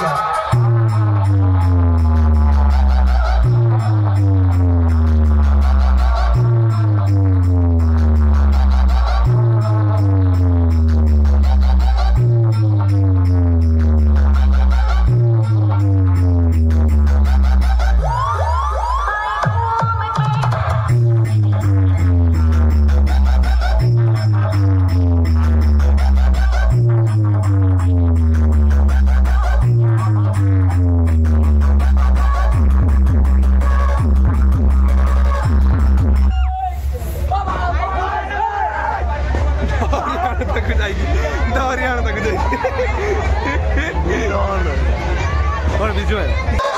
Yeah. तक जाएगी दो हरियाणा तक जाएगी और विजुअल